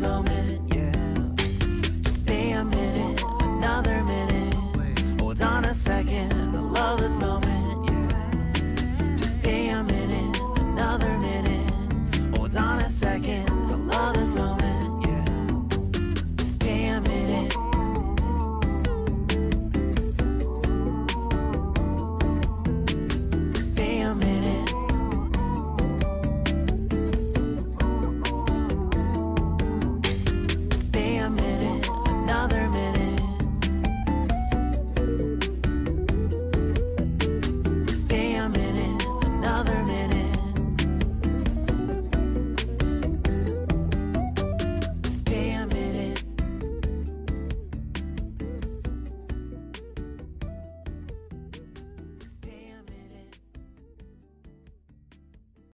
moment,